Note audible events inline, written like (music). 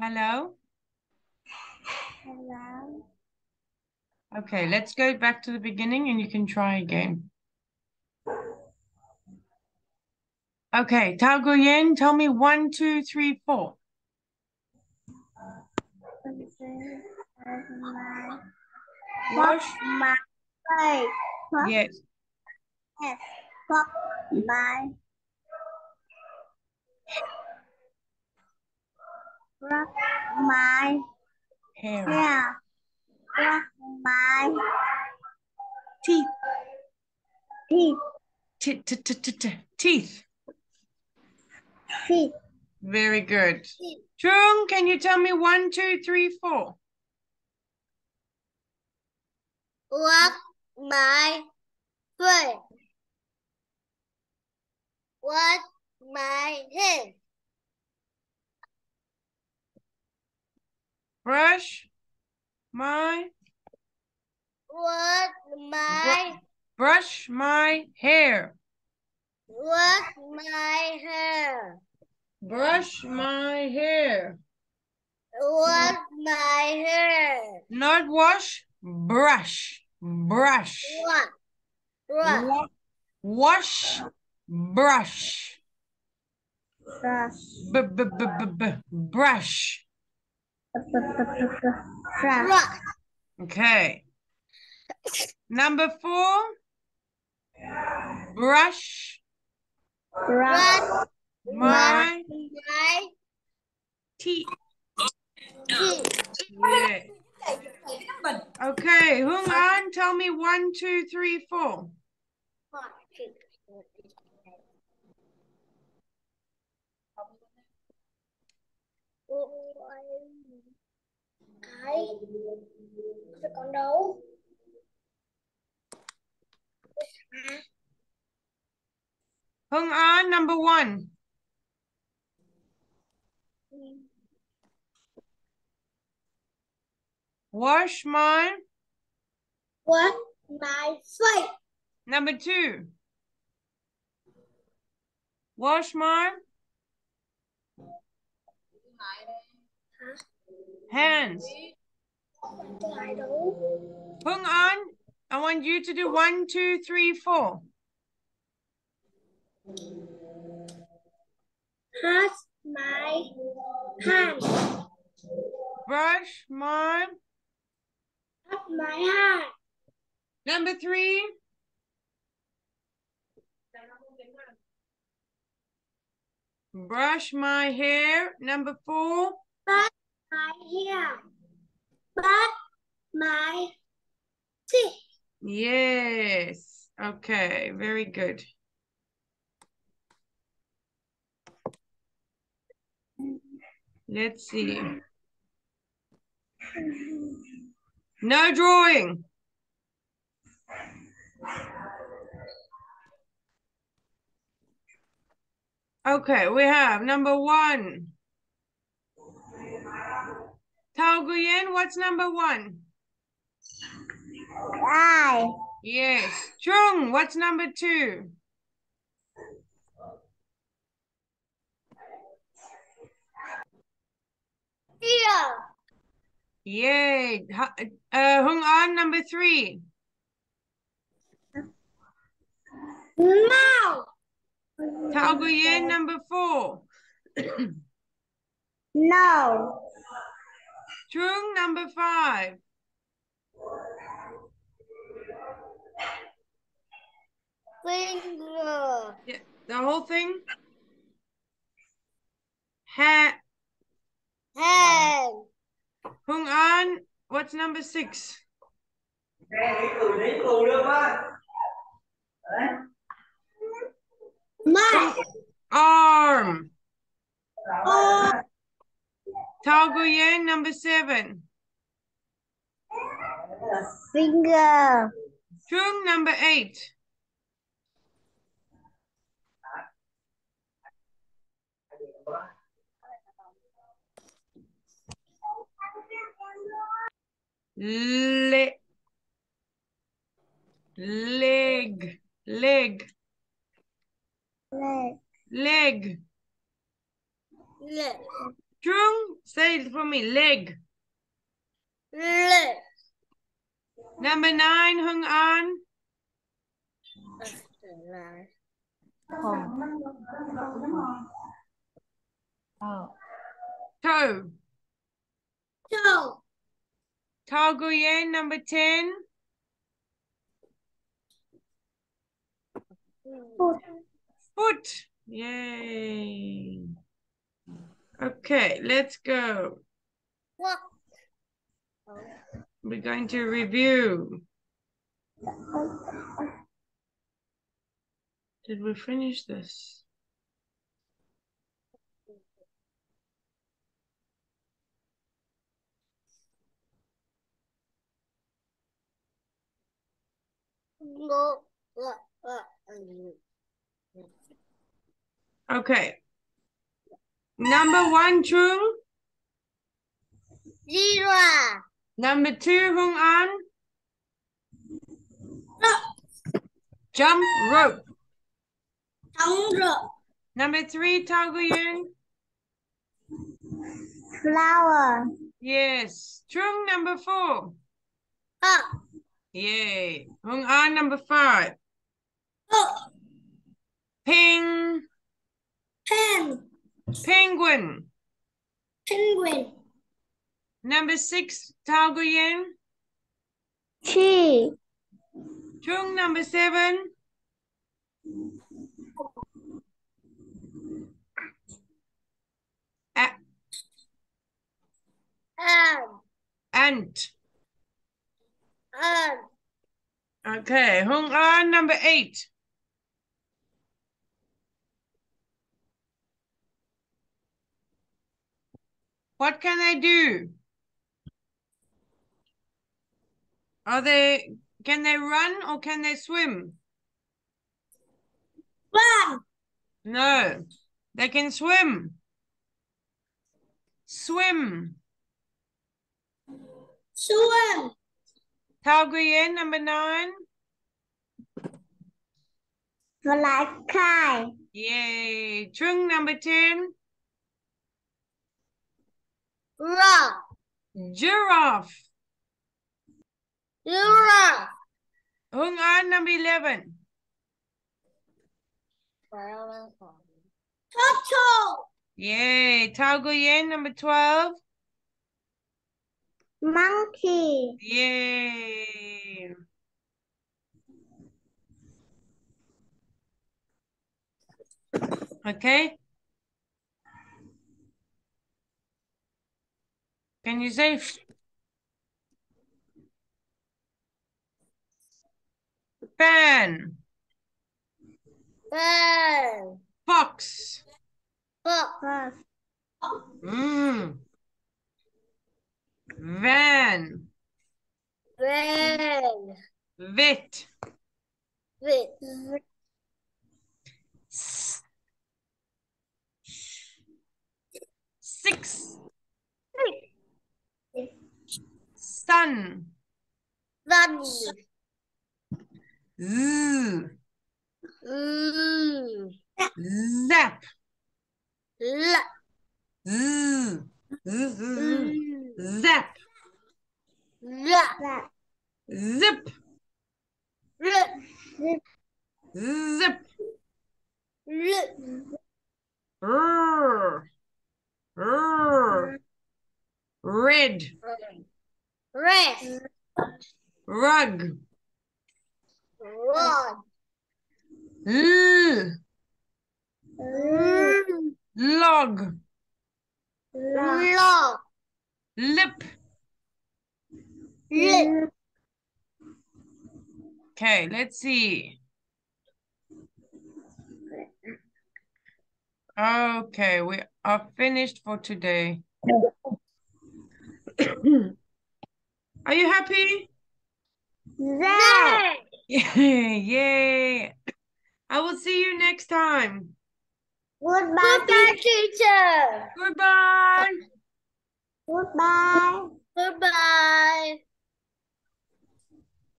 Hello? Hello. Okay, let's go back to the beginning and you can try again. Okay, Thao Nguyen, tell me one, two, three, four. Wash my face. Yes. Wash my Wash my Hair. hair. My Teeth. teeth. T -t -t -t -t Teeth. Very good. Trung, can you tell me one, two, three, four? Wash my foot. Wash my hair. Brush my Wash my brush my hair. wash my hair. Brush my hair. Wash my hair. Not wash, brush. Brush. Wash. Wash. Wa- Wash, brush. Brush. B -b -b -b -b brush. Okay. Number four. Brush Brush my my teeth. Yeah. Okay, Hung on. tell me one, two, three, four. Cái Sẽ còn đâu Hoang Anh, number one. Wash my. What my face Number two. Wash my hands. Hoang Anh, I want you to do one, two, three, four. Wash my hand Brush my. Wash my hand Number three. Brush my hair. Number four. Brush my hair Brush my teeth Yes. Okay, very good. Let's see. No drawing. Okay, we have number one. Thao Nguyen, what's number one? Eye Yes. Trung, what's number two? Ear Yay. Uh, Hoang Anh, number three. Mouth Thao Nguyen, number four. No Trung, number five. Finger Yeah, the whole thing. Ha Hand Hoang Anh, what's number six? Mouth Arm. Oh Thao Nguyen, number seven. Finger Trung, number eight. Le leg. Leg. Leg Leg. Leg Trung, say it for me. Leg. leg, Number nine, Hoang Anh. Toe. toe, Thao Nguyen, number 10. foot, Foot. Yay. Okay, let's go. We're going to review. Did we finish this? Okay. Number one, Trung. zebra, Number two, Hoang Anh. Jump rope. thong rope, Number three, Thao Nguyen. flower, Yes. Trung, number four. up, Yay. Hoang Anh, number five. up, Ping. pen, Penguin. penguin, Number six, Thao Nguyen. tree, Trung, number seven. A- and, ant. and, Okay, Hoang Anh, number eight. What can they do? Are they, can they run or can they swim? run, No, they can swim. Swim. swim, Thao Nguyen, number nine. fly kite, Yay. Trung, number 10. Giraffe. giraffe, Hoang Anh, number 11. turtle, Yay. Thao Nguyen, number 12. monkey, Yay. Okay. Can you say fan, bird, fox, fox, mm. van, van, vet, with, six, sun, run, z, mm, zap, la, z, z, z, mm, zap, la, zip, zip, la, rrr, rrr, red, red, rug, rod, l, mm, log, log, lip. lip, Okay, let's see. Okay, we are finished for today. (coughs) (coughs) (coughs) Are you happy? Z, Yay, (laughs) yay. I will see you next time. goodbye, teacher, Goodbye. goodbye, goodbye.